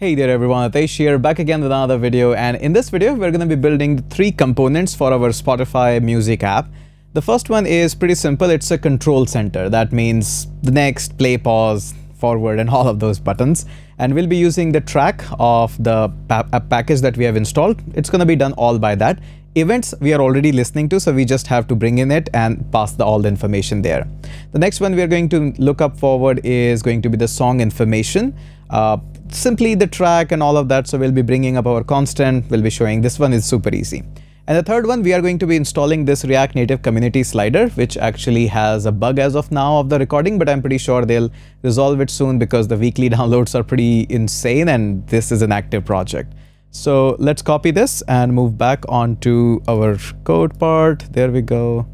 Hey there everyone, Hitesh here, back again with another video and in this video we're going to be building three components for our Spotify music app. The first one is pretty simple, it's a control center. That means the next, play, pause, forward and all of those buttons. And we'll be using the track of the pa package that we have installed. It's going to be done all by that. Events we are already listening to, so we just have to bring in it and pass the, all the information there. The next one we are going to look up forward is going to be the song information. Uh, simply the track and all of that. So we'll be bringing up our constant, we'll be showing this one is super easy. And the third one, we are going to be installing this React Native community slider, which actually has a bug as of now of the recording, but I'm pretty sure they'll resolve it soon because the weekly downloads are pretty insane and this is an active project. So let's copy this and move back onto our code part. There we go.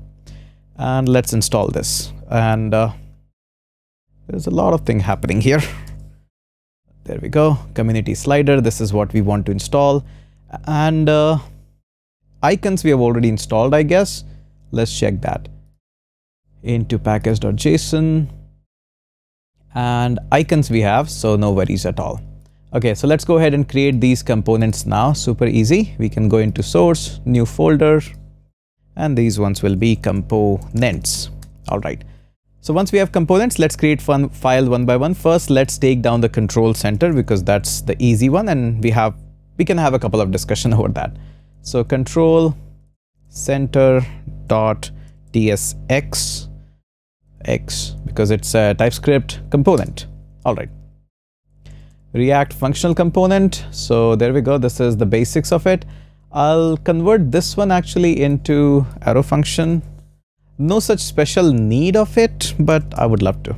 And let's install this. And uh, there's a lot of thing happening here. There we go. Community slider. This is what we want to install. And uh, icons we have already installed, I guess. Let's check that. Into package.json. And icons we have, so no worries at all. Okay, so let's go ahead and create these components now. Super easy. We can go into source, new folder, and these ones will be components. All right. So once we have components, let's create one file one by one. First, let's take down the control center because that's the easy one and we have we can have a couple of discussion over that. So control center dot tsx x because it's a TypeScript component. All right. React functional component. So there we go. This is the basics of it. I'll convert this one actually into arrow function no such special need of it, but I would love to.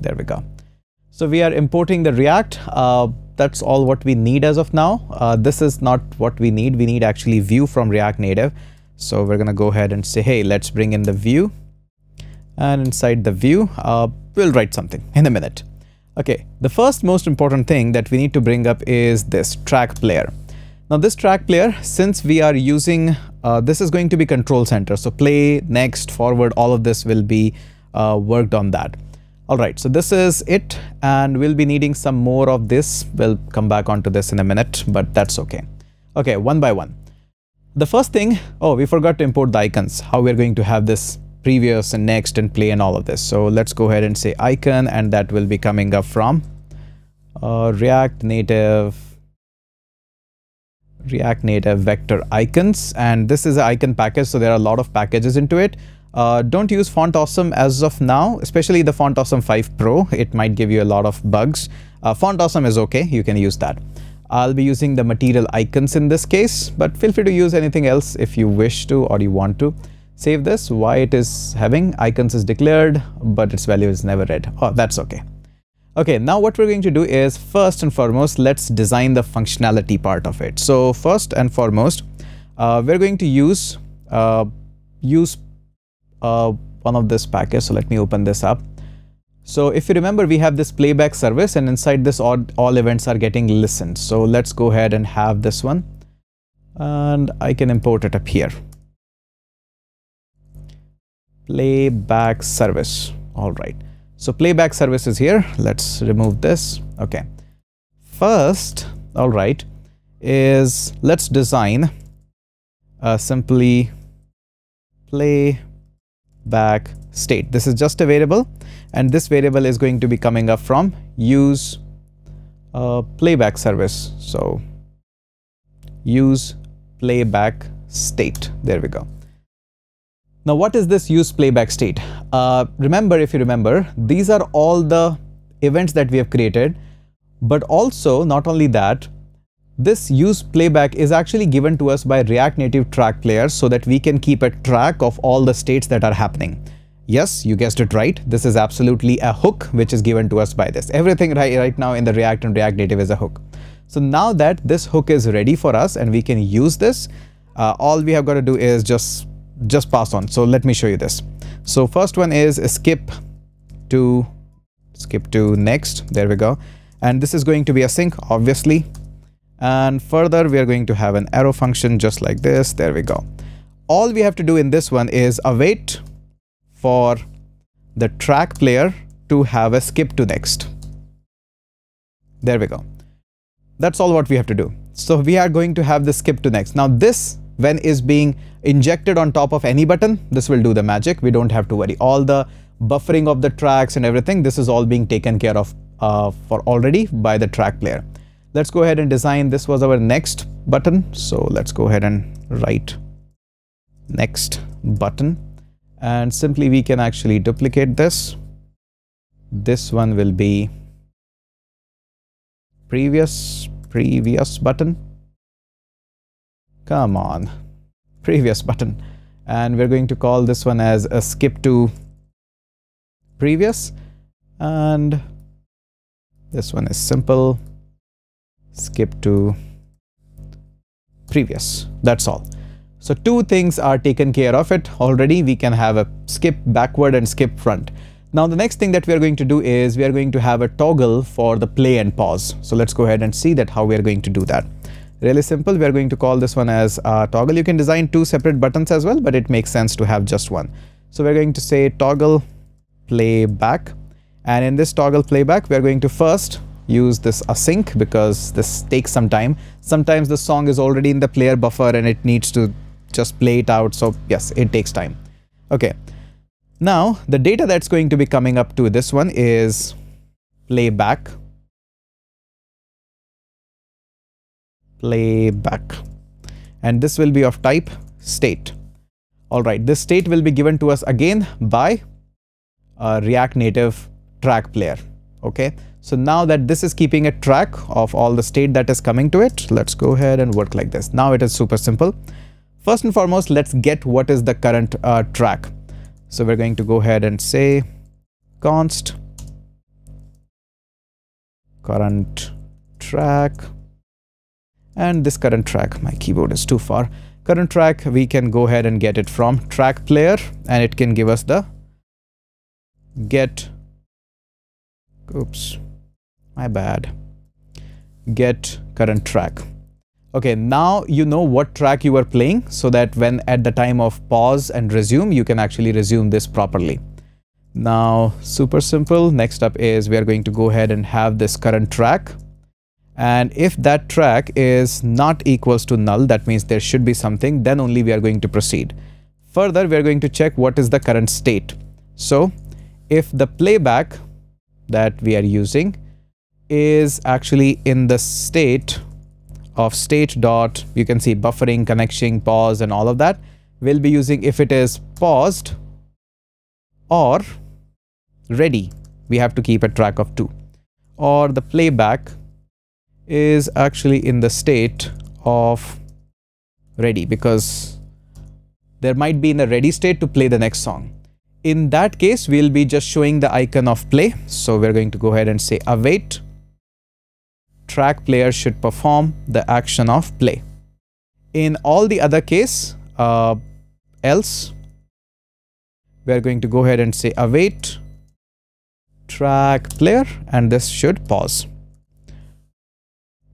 There we go. So we are importing the React. Uh, that's all what we need as of now. Uh, this is not what we need. We need actually view from React Native. So we're going to go ahead and say, hey, let's bring in the view. And inside the view, uh, we'll write something in a minute. Okay, the first most important thing that we need to bring up is this track player. Now this track player, since we are using, uh, this is going to be control center. So play, next, forward, all of this will be uh, worked on that. All right, so this is it. And we'll be needing some more of this. We'll come back onto this in a minute, but that's okay. Okay, one by one. The first thing, oh, we forgot to import the icons, how we're going to have this previous and next and play and all of this. So let's go ahead and say icon and that will be coming up from uh, React Native React Native vector icons and this is an icon package so there are a lot of packages into it. Uh, don't use Font Awesome as of now, especially the Font Awesome 5 Pro. It might give you a lot of bugs. Uh, Font Awesome is okay, you can use that. I'll be using the material icons in this case, but feel free to use anything else if you wish to or you want to. Save this, why it is having icons is declared, but its value is never read. Oh, that's okay. Okay, now what we're going to do is first and foremost, let's design the functionality part of it. So first and foremost, uh, we're going to use uh, use uh, one of this package. So let me open this up. So if you remember, we have this playback service and inside this all, all events are getting listened. So let's go ahead and have this one and I can import it up here. Playback service. All right. So playback service is here. Let's remove this. Okay. First, all right, is let's design a simply playback state. This is just a variable and this variable is going to be coming up from use a playback service. So use playback state. There we go. Now, what is this use playback state? Uh, remember, if you remember, these are all the events that we have created, but also not only that, this use playback is actually given to us by React Native track players so that we can keep a track of all the states that are happening. Yes, you guessed it right. This is absolutely a hook which is given to us by this. Everything right, right now in the React and React Native is a hook. So now that this hook is ready for us and we can use this, uh, all we have got to do is just just pass on. So let me show you this. So first one is skip to skip to next. There we go. And this is going to be async, obviously. And further, we are going to have an arrow function just like this. There we go. All we have to do in this one is await for the track player to have a skip to next. There we go. That's all what we have to do. So we are going to have the skip to next. Now this, when is being injected on top of any button, this will do the magic. We don't have to worry. All the buffering of the tracks and everything, this is all being taken care of uh, for already by the track player. Let's go ahead and design. This was our next button. So let's go ahead and write next button and simply we can actually duplicate this. This one will be previous, previous button. Come on, previous button. And we're going to call this one as a skip to previous. And this one is simple, skip to previous. That's all. So two things are taken care of it already. We can have a skip backward and skip front. Now the next thing that we are going to do is we are going to have a toggle for the play and pause. So let's go ahead and see that how we are going to do that. Really simple. We are going to call this one as uh, toggle. You can design two separate buttons as well, but it makes sense to have just one. So we're going to say toggle playback. And in this toggle playback, we're going to first use this async because this takes some time. Sometimes the song is already in the player buffer and it needs to just play it out. So yes, it takes time. Okay. Now the data that's going to be coming up to this one is playback. Playback. And this will be of type state. All right, this state will be given to us again by a React Native track player. Okay, so now that this is keeping a track of all the state that is coming to it, let's go ahead and work like this. Now it is super simple. First and foremost, let's get what is the current uh, track. So we're going to go ahead and say const current track and this current track, my keyboard is too far. Current track, we can go ahead and get it from track player and it can give us the get, oops, my bad, get current track. Okay, now you know what track you are playing so that when at the time of pause and resume, you can actually resume this properly. Now, super simple. Next up is we are going to go ahead and have this current track. And if that track is not equals to null, that means there should be something, then only we are going to proceed. Further, we are going to check what is the current state. So if the playback that we are using is actually in the state of state dot, you can see buffering, connection, pause, and all of that. We'll be using if it is paused or ready. We have to keep a track of two. Or the playback is actually in the state of ready because there might be in a ready state to play the next song. In that case, we'll be just showing the icon of play. So we're going to go ahead and say await track player should perform the action of play. In all the other case, uh, else, we're going to go ahead and say await track player and this should pause.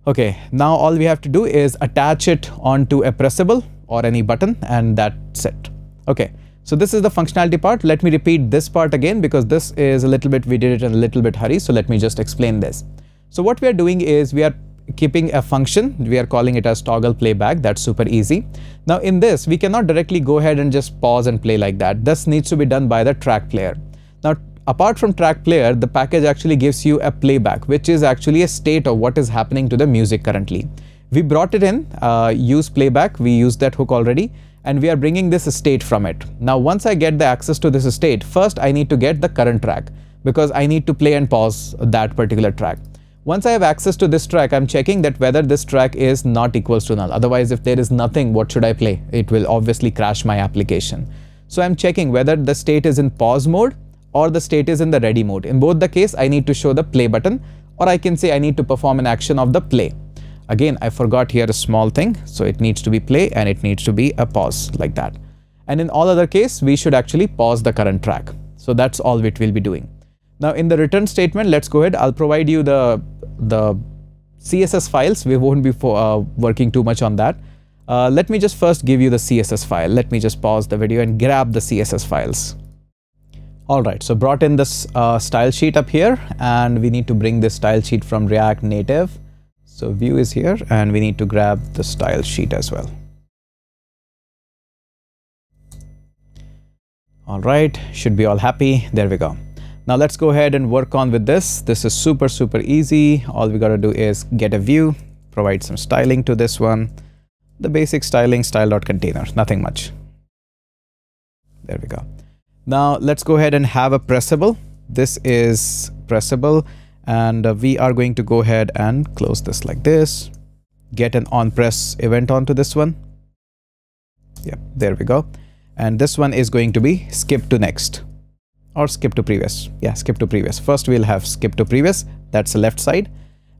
Okay, now all we have to do is attach it onto a pressable or any button and that's it. Okay, so this is the functionality part. Let me repeat this part again because this is a little bit, we did it in a little bit hurry. So let me just explain this. So what we are doing is we are keeping a function, we are calling it as toggle playback, that's super easy. Now in this, we cannot directly go ahead and just pause and play like that. This needs to be done by the track player. Apart from track player, the package actually gives you a playback, which is actually a state of what is happening to the music currently. We brought it in, uh, use playback, we used that hook already, and we are bringing this state from it. Now once I get the access to this state, first I need to get the current track because I need to play and pause that particular track. Once I have access to this track, I'm checking that whether this track is not equals to null. Otherwise, if there is nothing, what should I play? It will obviously crash my application. So I'm checking whether the state is in pause mode or the state is in the ready mode. In both the case, I need to show the play button or I can say I need to perform an action of the play. Again, I forgot here a small thing. So it needs to be play and it needs to be a pause like that. And in all other case, we should actually pause the current track. So that's all it will be doing. Now in the return statement, let's go ahead. I'll provide you the, the CSS files. We won't be for, uh, working too much on that. Uh, let me just first give you the CSS file. Let me just pause the video and grab the CSS files. All right, so brought in this uh, style sheet up here and we need to bring this style sheet from React Native. So view is here and we need to grab the style sheet as well. All right, should be all happy. There we go. Now let's go ahead and work on with this. This is super, super easy. All we got to do is get a view, provide some styling to this one. The basic styling style.container, nothing much. There we go. Now let's go ahead and have a pressable. This is pressable and uh, we are going to go ahead and close this like this. Get an on press event onto this one. Yep, there we go. And this one is going to be skip to next. Or skip to previous. Yeah skip to previous. First we'll have skip to previous. That's the left side.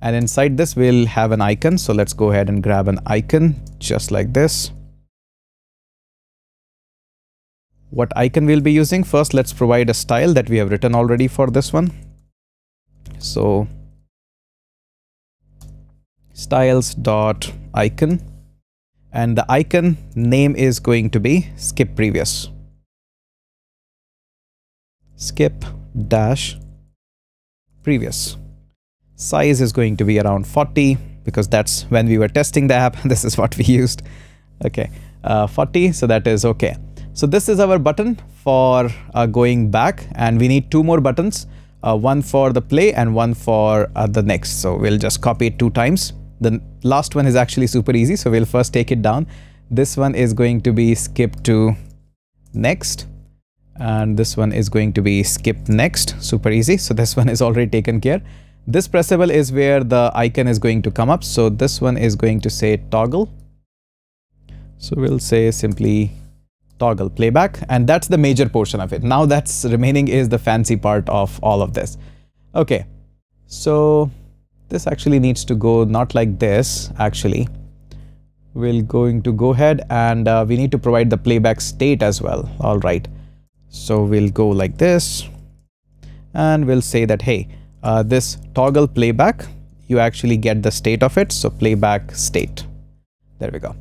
And inside this we'll have an icon. So let's go ahead and grab an icon just like this what icon we'll be using. First let's provide a style that we have written already for this one. So styles dot icon. And the icon name is going to be skip previous. Skip dash previous. Size is going to be around 40 because that's when we were testing the app. This is what we used. Okay uh, 40 so that is okay so this is our button for uh, going back and we need two more buttons uh, one for the play and one for uh, the next. So we'll just copy it two times. The last one is actually super easy, so we'll first take it down. This one is going to be skip to next and this one is going to be skip next. Super easy. So this one is already taken care. This pressable is where the icon is going to come up. So this one is going to say toggle. So we'll say simply toggle playback and that's the major portion of it now that's remaining is the fancy part of all of this okay so this actually needs to go not like this actually. We're going to go ahead and uh, we need to provide the playback state as well. All right. So we'll go like this and we'll say that, hey, uh, this toggle playback, you actually get the state of it. So playback state. There we go.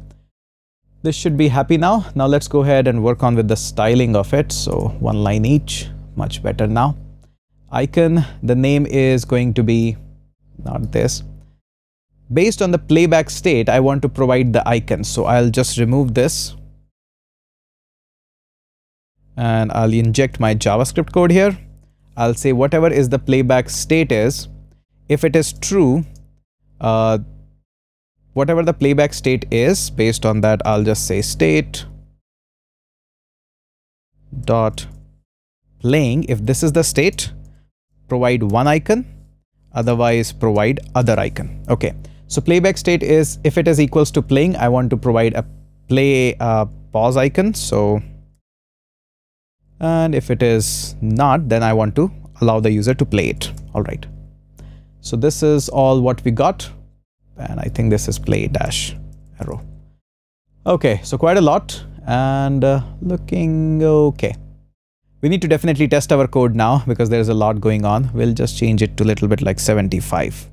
This should be happy now. Now let's go ahead and work on with the styling of it. So one line each, much better now. Icon, the name is going to be not this. Based on the playback state, I want to provide the icon. So I'll just remove this and I'll inject my JavaScript code here. I'll say whatever is the playback state is, if it is true, uh, whatever the playback state is, based on that, I'll just say state dot playing. If this is the state, provide one icon otherwise provide other icon. Okay, so playback state is if it is equals to playing, I want to provide a play uh, pause icon. So, and if it is not, then I want to allow the user to play it. All right. So this is all what we got. And I think this is play dash arrow. Okay, so quite a lot and uh, looking okay. We need to definitely test our code now because there's a lot going on. We'll just change it to a little bit like 75.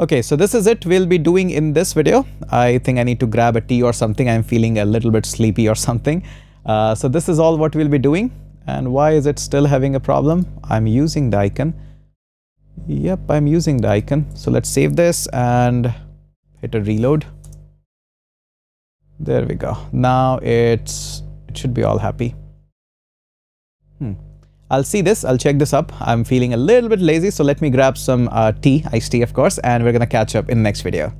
Okay, so this is it we'll be doing in this video. I think I need to grab a tea or something. I'm feeling a little bit sleepy or something. Uh, so this is all what we'll be doing. And why is it still having a problem? I'm using the icon. Yep, I'm using the icon. So let's save this and hit a reload. There we go. Now it's it should be all happy. Hmm. I'll see this, I'll check this up. I'm feeling a little bit lazy, so let me grab some uh, tea, iced tea of course, and we're gonna catch up in the next video.